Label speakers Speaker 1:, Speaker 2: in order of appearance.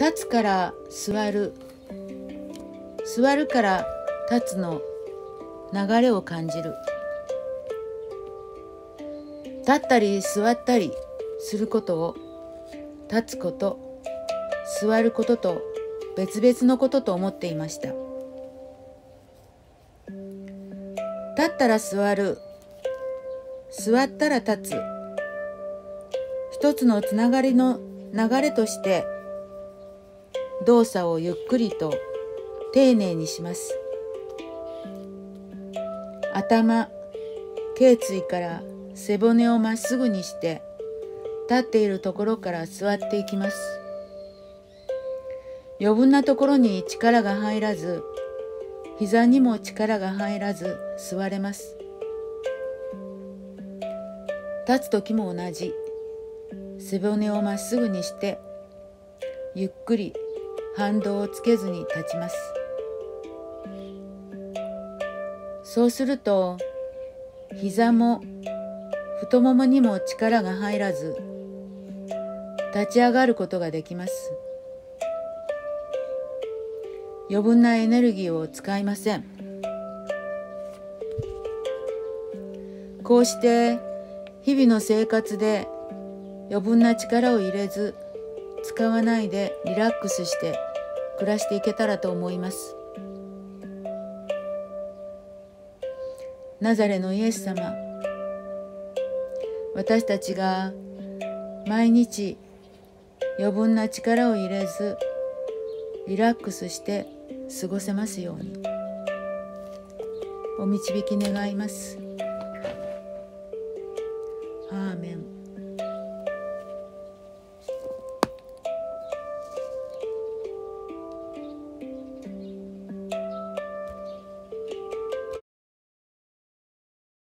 Speaker 1: 立つから座る。座るから立つの流れを感じる。立ったり座ったりすることを立つこと座ることと別々のことと思っていました。立ったら座る。座ったら立つ。一つのつながりの流れとして動作をゆっくりと丁寧にします。頭頸椎から背骨をまっすぐにして立っているところから座っていきます。余分なところに力が入らず膝にも力が入らず座れます。立つ時も同じ。背骨をまっすぐにしてゆっくり反動をつけずに立ちます。そうすると膝も太ももにも力が入らず立ち上がることができます。余分なエネルギーを使いません。こうして日々の生活で余分な力を入れず使わないでリラックスして暮らしていけたらと思います。ナザレのイエス様私たちが毎日余分な力を入れずリラックスして過ごせますように。お導き願います。アーメン。